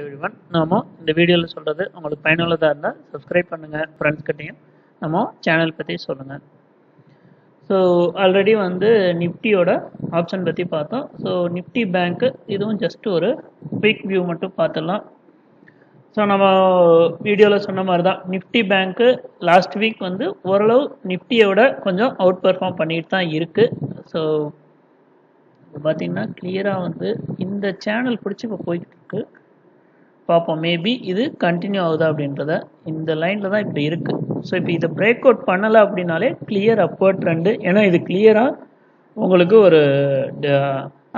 Everyone நாம இந்த வீடியோவில் சொல்கிறது உங்களுக்கு பயனுள்ளதாக இருந்தால் சப்ஸ்கிரைப் பண்ணுங்கள் ஃப்ரெண்ட்ஸ் கிட்டையும். நம்ம சேனல் பற்றி சொல்லுங்கள் ஸோ ஆல்ரெடி வந்து நிஃப்டியோட ஆப்ஷன் பற்றி பார்த்தோம். ஸோ நிஃப்டி பேங்க்கு இதுவும் ஜஸ்ட் ஒரு குயிக் வியூ மட்டும் பார்த்துடலாம். ஸோ நம்ம வீடியோவில் சொன்ன மாதிரி தான் நிஃப்டி பேங்க்கு லாஸ்ட் வீக் வந்து ஓரளவு நிஃப்டியை விட கொஞ்சம் அவுட் பெர்ஃபார்ம் பண்ணிட்டு தான் இருக்குது ஸோ இப்போ பார்த்தீங்கன்னா கிளியராக வந்து இந்த சேனல் பிடிச்சி இப்போ போய்கிட்டு இருக்கு. பார்ப்போம் மேபி இது கண்டினியூ ஆகுதா அப்படின்றத இந்த லைனில் தான் இப்படி இருக்குது ஸோ இப்போ இதை பிரேக் அவுட் பண்ணலை அப்படின்னாலே கிளியர் அப்வர்ட் ட்ரெண்டு ஏன்னா இது கிளியராக உங்களுக்கு ஒரு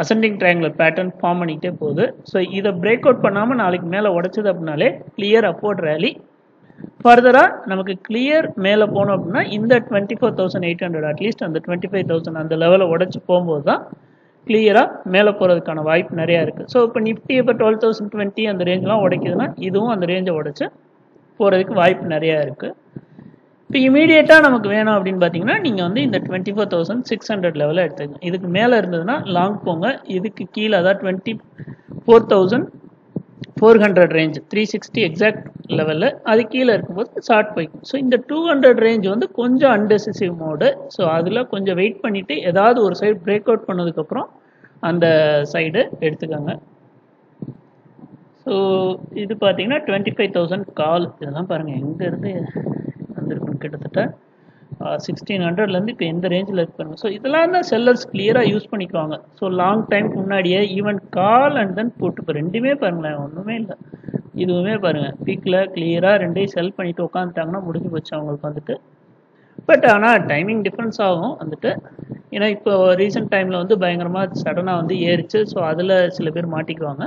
அசெண்டிங் ட்ரையாங்குலர் பேட்டர்ன் ஃபார்ம் பண்ணிக்கிட்டே போகுது. ஸோ இதை பிரேக் அவுட் பண்ணாமல் நாளைக்கு மேலே உடச்சது அப்படின்னாலே கிளியர் அப்வர்ட் ரேலி ஃபர்தராக நமக்கு கிளியர் மேலே போனோம் அப்படின்னா இந்த twenty four thousand eight hundred at least அந்த டுவெண்ட்டி ஃபைவ் தௌசண்ட் அந்த லெவலில் உடச்சி போகும்போது தான் கிளியராக மேலே போகிறதுக்கான வாய்ப்பு நிறையா இருக்குது ஸோ இப்போ நிஃப்டி இப்போ டுவெல் தௌசண்ட் டுவெண்ட்டி அந்த ரேஞ்செலாம் உடைக்குதுன்னா இதுவும் அந்த ரேஞ்சை உடைச்சு போகிறதுக்கு வாய்ப்பு நிறையா இருக்குது இப்போ இமீடியட்டாக நமக்கு வேணும் அப்படின்னு பார்த்தீங்கன்னா நீங்கள் வந்து இந்த twenty four thousand six hundred லெவலில் எடுத்துக்கங்க. இதுக்கு மேலே இருந்ததுன்னா லாங் போங்க. இதுக்கு கீழே அதாவது twenty four thousand four hundred range three sixty exact லெவலில் அது கீழே இருக்கும்போது ஷார்ட் போய்க்கும். ஸோ இந்த டூ ஹண்ட்ரட் ரேஞ்ச் வந்து கொஞ்சம் அன்டெசிசிவ் மோடு ஸோ அதில் கொஞ்சம் வெயிட் பண்ணிவிட்டு ஏதாவது ஒரு சைடு பிரேக் அவுட் பண்ணதுக்கப்புறம் அந்த சைடு எடுத்துக்கோங்க. ஸோ இது பார்த்தீங்கன்னா டுவெண்ட்டி ஃபைவ் தௌசண்ட் கால் இதெல்லாம் பாருங்கள் எங்கேருந்து வந்திருக்குன்னு கிட்டத்தட்ட சிக்ஸ்டீன் ஹண்ட்ரட்லேருந்து இப்போ எந்த ரேஞ்சில் இருக்கு ஸோ இதெல்லாம் தான் செல்லர்ஸ் கிளியராக யூஸ் பண்ணிக்குவாங்க. ஸோ லாங் டைமுக்கு முன்னாடியே ஈவன் கால் அண்ட் தென் போட்டு இப்போ ரெண்டுமே பாருங்களேன் ஒன்றுமே இல்லை. இதுவுமே பாருங்கள் பீக்கில் கிளியராக ரெண்டையும் செல் பண்ணிவிட்டு உட்காந்துட்டாங்கன்னா முடிஞ்சு போச்சு அவங்களுக்கு வந்துட்டு. பட் ஆனால் டைமிங் டிஃப்ரென்ஸ் ஆகும் வந்துட்டு. ஏன்னா இப்போ ரீசெண்ட் டைமில் வந்து பயங்கரமாக சடனாக வந்து ஏறிச்சு. ஸோ அதில் சில பேர் மாட்டிக்குவாங்க.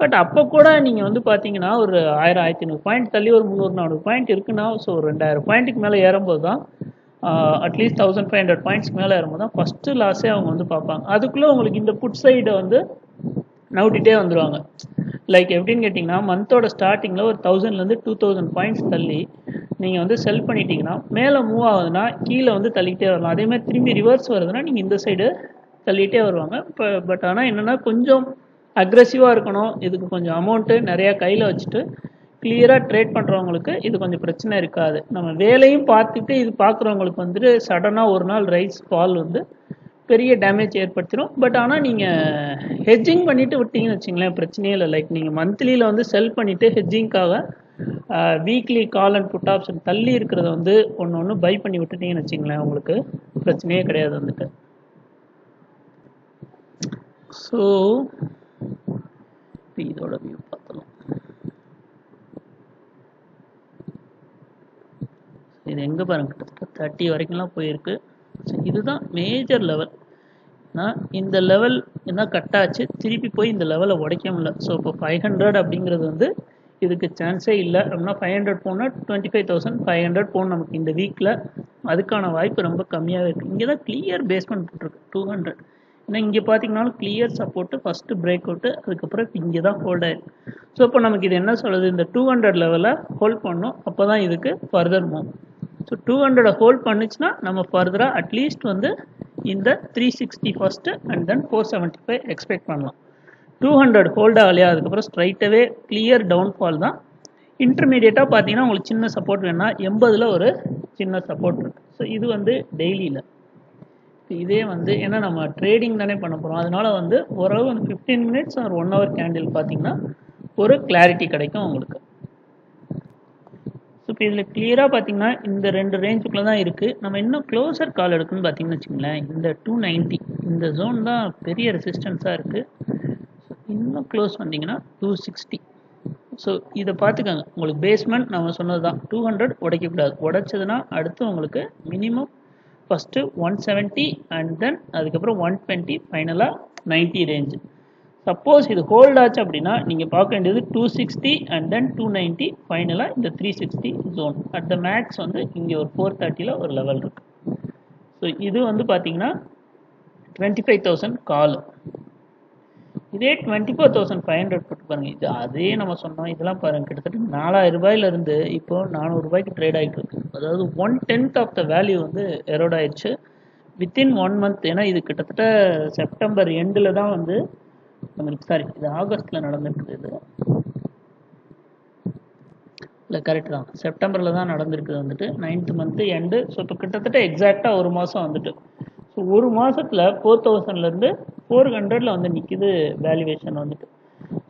பட் அப்போ கூட நீங்கள் வந்து பார்த்தீங்கன்னா ஒரு ஆயிரம் ஆயிரத்தி ஐநூறு பாயிண்ட் தள்ளி ஒரு முந்நூறு நானூறு பாயிண்ட் இருக்குன்னா ஸோ ஒரு ரெண்டாயிரம் பாயிண்ட்டுக்கு மேலே ஏறும்போது தான் at least thousand five hundred பாயிண்ட்ஸ்க்கு மேலே இருக்கும்போது தான் ஃபஸ்ட்டு லாஸே அவங்க வந்து பார்ப்பாங்க. அதுக்குள்ளே உங்களுக்கு இந்த புட் சைடை வந்து நவுட்டிகிட்டே வந்துடுவாங்க லைக் எப்படின்னு கேட்டிங்கன்னா மந்தோட ஸ்டார்டிங்கில் ஒரு தௌசண்ட்லேருந்து டூ தௌசண்ட் பாயிண்ட்ஸ் தள்ளி நீங்கள் வந்து செல் பண்ணிட்டீங்கன்னா மேலே மூவ் ஆகுதுன்னா கீழே வந்து தள்ளிக்கிட்டே வரலாம். அதேமாதிரி திரும்பி ரிவர்ஸ் வருதுன்னா நீங்கள் இந்த சைடு தள்ளிகிட்டே வருவாங்க. இப்போ பட் ஆனால் என்னென்னா கொஞ்சம் அக்ரெசிவாக இருக்கணும். இதுக்கு கொஞ்சம் அமௌண்ட்டு நிறையா கையில் வச்சுட்டு கிளியராக ட்ரேட் பண்ணுறவங்களுக்கு இது கொஞ்சம் பிரச்சனை இருக்காது. நம்ம வேலையும் பார்த்துட்டு இது பார்க்குறவங்களுக்கு வந்துட்டு சடனாக ஒரு நாள் ரைஸ் ஃபால் வந்து பெரிய டேமேஜ் ஏற்படுத்திடும் பட் ஆனால் நீங்கள் ஹெஜ்ஜிங் பண்ணிவிட்டு விட்டீங்கன்னு வச்சிங்களேன் பிரச்சனையே இல்லை. லைக் நீங்கள் மந்த்லியில் வந்து செல் பண்ணிவிட்டு ஹெஜ்ஜிங்காக weekly call and put option தள்ளி இருக்கிறத வந்து ஒன்று ஒன்று பை பண்ணி விட்டுட்டீங்கன்னு வச்சிங்களேன் உங்களுக்கு பிரச்சனையே கிடையாது வந்துட்டு. ஸோ இதோட வியூ இது எங்கே பாருங்க கிட்டத்தட்ட தேர்ட்டி வரைக்கும்லாம் போயிருக்கு. ஸோ இதுதான் மேஜர் லெவல் நான் இந்த லெவல் என்ன கட் ஆச்சு திருப்பி போய் இந்த லெவலை உடைக்க முடியல. ஸோ இப்போ ஃபைவ் ஹண்ட்ரட் அப்படிங்கிறது வந்து இதுக்கு சான்ஸே இல்லை. அப்படின்னா ஃபைவ் ஹண்ட்ரட் போனால் twenty five thousand five hundred போகணும் நமக்கு இந்த வீக்கில் அதுக்கான வாய்ப்பு ரொம்ப கம்மியாகவே இருக்குது இங்கே தான் கிளியர் பேஸ்மெண்ட் போட்டிருக்கு டூ ஹண்ட்ரட் ஏன்னா இங்கே பார்த்தீங்கன்னாலும் clear support first break out அதுக்கப்புறம் இங்கே தான் ஹோல்ட் ஆயிருக்கு. ஸோ இப்போ நமக்கு இது என்ன சொல்லுது? இந்த டூ ஹண்ட்ரட் லெவலில் ஹோல்ட் பண்ணணும். அப்போ தான் இதுக்கு ஃபர்தர் மூவ் ஸோ டூ ஹண்ட்ரடை ஹோல்ட் பண்ணுச்சுன்னா நம்ம ஃபர்தராக அட்லீஸ்ட் வந்து இந்த three sixty first and then four seventy five expect பண்ணலாம். டூ ஹண்ட்ரட் ஹோல்ட் ஆகலையா அதுக்கப்புறம் ஸ்ட்ரைட்டாகவே கிளியர் டவுன்ஃபால் தான். இன்டர்மீடியட்டாக பார்த்தீங்கன்னா உங்களுக்கு சின்ன சப்போர்ட் வேணால் எண்பதில் ஒரு சின்ன சப்போர்ட் இருக்குது ஸோ இது வந்து டெய்லியில் இதே வந்து ஏன்னா நம்ம ட்ரேடிங் தானே பண்ண போகிறோம் அதனால் வந்து ஓரளவு வந்து ஃபிஃப்டீன் மினிட்ஸ் ஒரு ஒன் ஹவர் கேண்டில் பார்த்தீங்கன்னா ஒரு கிளாரிட்டி கிடைக்கும் உங்களுக்கு. இப்போ இதில் கிளியராக பார்த்தீங்கன்னா இந்த ரெண்டு ரேஞ்சுக்குள்ளே தான் இருக்குது நம்ம இன்னும் க்ளோசர் கால் எடுக்குன்னு பார்த்தீங்கன்னு வச்சுங்களேன் இந்த டூ நைன்ட்டி இந்த ஜோன் தான் பெரிய ரெசிஸ்டன்ஸாக இருக்குது ஸோ இன்னும் க்ளோஸ் வந்தீங்கன்னா டூ சிக்ஸ்டி ஸோ இதை பார்த்துக்கோங்க உங்களுக்கு பேஸ்மெண்ட் நம்ம சொன்னது தான். Two hundred உடைக்கக்கூடாது. உடைச்சதுன்னா அடுத்து உங்களுக்கு minimum first one seventy and then அதுக்கப்புறம் ஒன் டுவெண்ட்டி ஃபைனலாக நைன்ட்டி ரேஞ்சு சப்போஸ் இது ஹோல்ட் ஆச்சு அப்படின்னா நீங்கள் பார்க்க வேண்டியது two sixty and then two ninety ஃபைனலாக இந்த three sixty zone at the max வந்து இங்கே ஒரு ஃபோர் தேர்ட்டியில் ஒரு லெவல் இருக்குது ஸோ இது வந்து பார்த்தீங்கன்னா டுவெண்ட்டி ஃபைவ் தௌசண்ட் கால் இதே twenty four thousand five hundred போட்டு பாருங்கள் இது அதே நம்ம சொன்னோம். இதெல்லாம் பாருங்கள் கிட்டத்தட்ட நாலாயிரம் ரூபாயிலிருந்து இப்போ நானூறுரூபாய்க்கு ட்ரேட் ஆகிட்டு இருக்கு. அதாவது one tenth of the value வந்து எரோட் ஆயிடுச்சு. வித்தின் ஒன் மந்த் ஏன்னா இது கிட்டத்தட்ட செப்டம்பர் எண்டில் தான் வந்து சாரி இது ஆகஸ்டில் நடந்திருக்குது இது. இல்லை கரெக்ட் தான். செப்டம்பரில் தான் நடந்திருக்குது வந்துட்டு. நைன்த் மந்த்து எண்டு ஸோ இப்போ கிட்டத்தட்ட எக்ஸாக்டாக ஒரு மாதம் வந்துட்டு. ஸோ ஒரு மாதத்தில் ஃபோர் தௌசண்ட்லேருந்து ஃபோர் ஹண்ட்ரடில் வந்து நிற்கிது வேல்யூவேஷன் வந்துட்டு.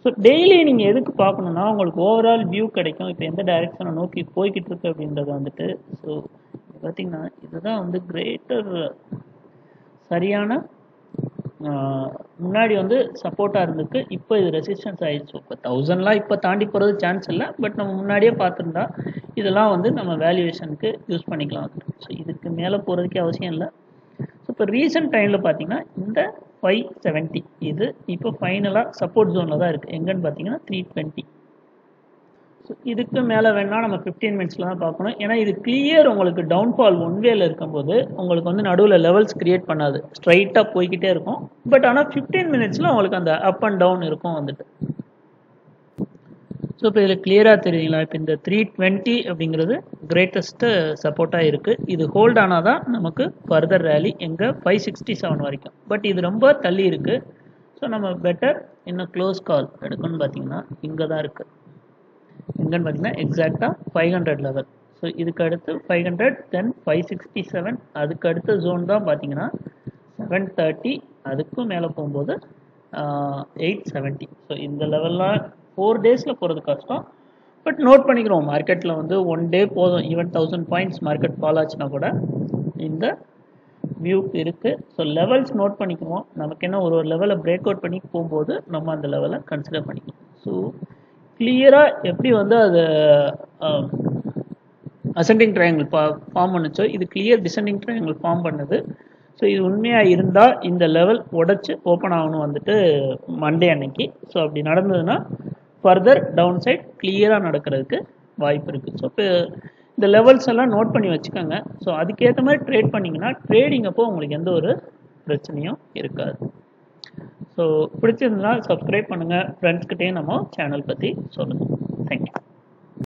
ஸோ டெய்லி நீங்கள் எதுக்கு பார்க்கணுன்னா உங்களுக்கு ஓவரால் வியூ கிடைக்கும். இப்போ எந்த டைரெக்ஷனை நோக்கி போய்கிட்டு இருக்கு அப்படின்றது வந்துட்டு. ஸோ பார்த்தீங்கன்னா இதுதான் வந்து கிரேட்டர் சரியான முன்னாடி வந்து சப்போர்ட்டாக இருந்துக்கு இப்போ இது ரெசிஸ்டன்ஸ் ஆயிடுச்சு. இப்போ தௌசண்ட்லாம் இப்போ தாண்டி போகிறது சான்ஸ் இல்லை. பட் நம்ம முன்னாடியே பார்த்துருந்தா இதெல்லாம் வந்து நம்ம வேல்யூவேஷனுக்கு யூஸ் பண்ணிக்கலாம். ஸோ இதுக்கு மேலே போகிறதுக்கே அவசியம் இல்லை. ஸோ இப்போ ரீசெண்ட் டைமில் பார்த்தீங்கன்னா இந்த ஃபைவ் செவன்ட்டி இது இப்போ ஃபைனலாக சப்போர்ட் ஜோனில் தான் இருக்குது எங்கன்னு பார்த்தீங்கன்னா த்ரீ டுவெண்ட்டி இதுக்கு மேலே வேணால் நம்ம ஃபிஃப்டீன் மினிட்ஸில் தான் பார்க்கணும். ஏன்னா இது கிளியர் உங்களுக்கு டவுன்ஃபால் ஒன் வேல இருக்கும்போது உங்களுக்கு வந்து நடுவில் லெவல்ஸ் கிரியேட் பண்ணாது. ஸ்ட்ரைட்டாக போய்கிட்டே இருக்கும். பட் ஆனால் ஃபிஃப்டீன் மினிட்ஸில் உங்களுக்கு அந்த அப் அண்ட் டவுன் இருக்கும் வந்துட்டு. ஸோ இப்போ இதில் கிளியராக தெரியுங்களா இப்போ இந்த த்ரீ டுவெண்ட்டி அப்படிங்கிறது கிரேட்டஸ்ட்டு சப்போர்ட்டாக இருக்குது இது ஹோல்ட் ஆனால் தான் நமக்கு ஃபர்தர் ரேலி எங்கே ஃபைவ் சிக்ஸ்டி செவன் வரைக்கும். பட் இது ரொம்ப தள்ளி இருக்குது ஸோ நம்ம பெட்டர் இன்னும் க்ளோஸ் கால் எடுக்கணும்னு பார்த்தீங்கன்னா இங்கே தான் இருக்குது இங்கன்னு பார்த்தீங்கன்னா எக்ஸாக்டாக ஃபைவ் ஹண்ட்ரட் லெவல் ஸோ இதுக்கு அடுத்து five hundred then five sixty seven அதுக்கு அடுத்த ஜோன் தான் பார்த்தீங்கன்னா செவன் தேர்ட்டி அதுக்கும் மேலே போகும்போது எயிட் செவன்ட்டி ஸோ இந்த லெவல்லாம் ஃபோர் டேஸில் போகிறது கஷ்டம். பட் நோட் பண்ணிக்கிறோம் மார்க்கெட்டில் வந்து ஒன் டே போதும். Even thousand points market fall ஆச்சுன்னா கூட இந்த வியூ இருக்குது ஸோ லெவல்ஸ் நோட் பண்ணிக்குவோம். நமக்கு என்ன ஒரு ஒரு லெவலை பிரேக் அவுட் பண்ணி போகும்போது நம்ம அந்த லெவலை கன்சிடர் பண்ணிக்குவோம். ஸோ கிளியராக எப்படி வந்து அது அசெண்டிங் ட்ரையாங்கிள் பா ஃபார்ம் பண்ணுச்சோ இது கிளியர் டிசெண்டிங் ட்ரையாங்கிள் ஃபார்ம் பண்ணுது. ஸோ இது உண்மையாக இருந்தால் இந்த லெவல் உடச்சி ஓப்பன் ஆகணும் வந்துட்டு மண்டே அன்னைக்கு. ஸோ அப்படி நடந்ததுன்னா ஃபர்தர் டவுன் சைட் கிளியராக நடக்கிறதுக்கு வாய்ப்பு இருக்குது ஸோ இப்போ இந்த லெவல்ஸ் எல்லாம் நோட் பண்ணி வச்சுக்கோங்க. ஸோ அதுக்கேற்ற மாதிரி ட்ரேட் பண்ணிங்கன்னா ட்ரேடிங் அப்போ உங்களுக்கு எந்த ஒரு பிரச்சனையும் இருக்காது. ஸோ பிடிச்சிருந்தா சப்ஸ்கிரைப் பண்ணுங்கள் ஃப்ரெண்ட்ஸ்கிட்டையும் நம்ம சேனல் பற்றி சொல்லுங்கள் தேங்க்யூ